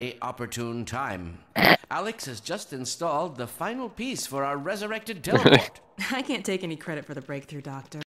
A opportune time. Alex has just installed the final piece for our resurrected teleport. I can't take any credit for the breakthrough, Doctor.